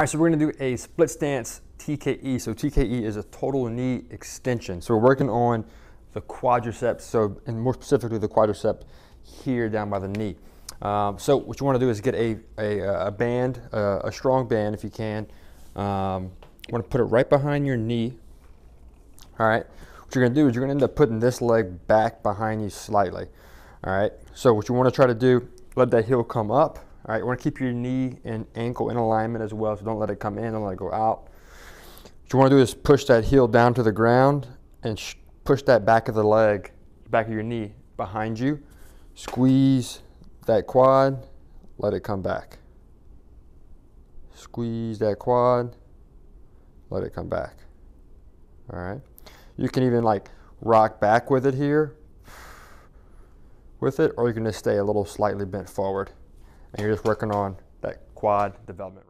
All right, so we're gonna do a split stance TKE. So TKE is a total knee extension. So we're working on the quadriceps, so and more specifically the quadricep here down by the knee. Um, so what you want to do is get a, a, a band, uh, a strong band if you can. Um, you want to put it right behind your knee. All right. What you're going to do is you're going to end up putting this leg back behind you slightly. All right. So what you want to try to do, let that heel come up. All right. You want to keep your knee and ankle in alignment as well. So don't let it come in. Don't let it go out. What you want to do is push that heel down to the ground and push that back of the leg, back of your knee behind you. Squeeze that quad, let it come back. Squeeze that quad, let it come back. All right. You can even like rock back with it here, with it, or you can just stay a little slightly bent forward. And you're just working on that quad development.